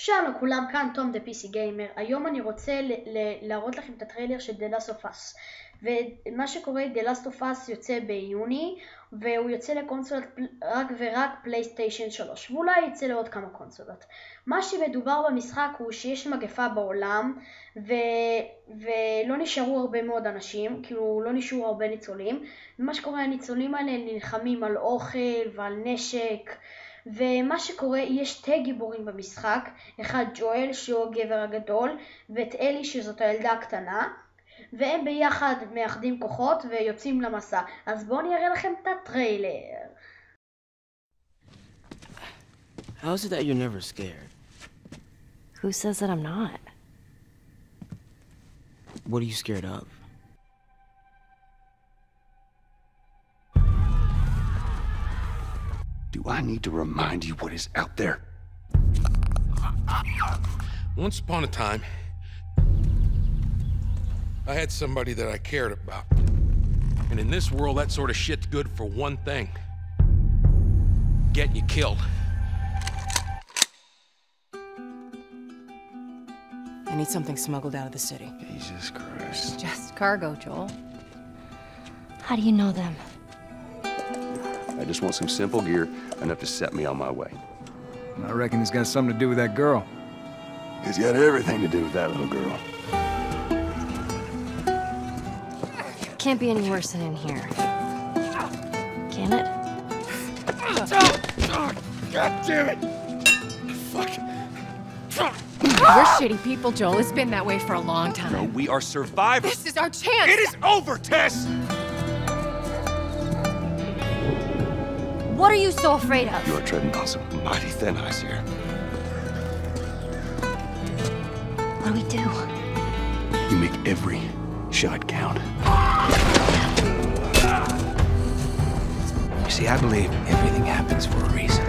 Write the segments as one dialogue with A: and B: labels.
A: שלום לכולם, כאן תום דה פיסי גיימר. היום אני רוצה להראות לכם את הטריילר של The Last of Us. ומה שקורה, The Last of Us יוצא ביוני, והוא יוצא לקונסולות רק ורק פלייסטיישן 3, ואולי יצא לעוד כמה קונסולות. מה שמדובר במשחק הוא שיש מגפה בעולם, ו... ולא נשארו הרבה מאוד אנשים, כאילו לא נשארו הרבה ניצולים, ומה שקורה, הניצולים האלה נלחמים על אוכל ועל נשק. ומה שקורה, יש שתי גיבורים במשחק, אחד ג'ואל שהוא הגבר הגדול, ואת אלי שזאת הילדה הקטנה, והם ביחד מאחדים כוחות ויוצאים למסע. אז בואו אני אראה לכם את הטריילר.
B: How is it that you're never scared?
C: Who says that I'm not?
B: What are you scared of?
D: Do I need to remind you what is out there?
E: Once upon a time, I had somebody that I cared about. And in this world, that sort of shit's good for one thing getting you killed.
F: I need something smuggled out of the city.
D: Jesus Christ.
F: Just cargo, Joel.
C: How do you know them?
D: I just want some simple gear enough to set me on my way.
G: I reckon it's got something to do with that girl.
D: It's got everything to do with that little girl.
C: Can't be any worse than in here. Can it?
D: God damn it! Fuck.
F: We're shitty people, Joel. It's been that way for a long time.
D: No, we are survivors.
F: This is our chance.
D: It is over, Tess!
C: What are you so afraid of?
D: You are treading on some mighty thin ice here.
C: What do we do?
D: You make every shot count.
G: You see, I believe everything happens for a reason.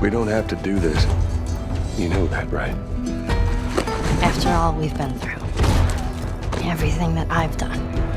D: We don't have to do this. You know that, right?
C: After all we've been through. Everything that I've done.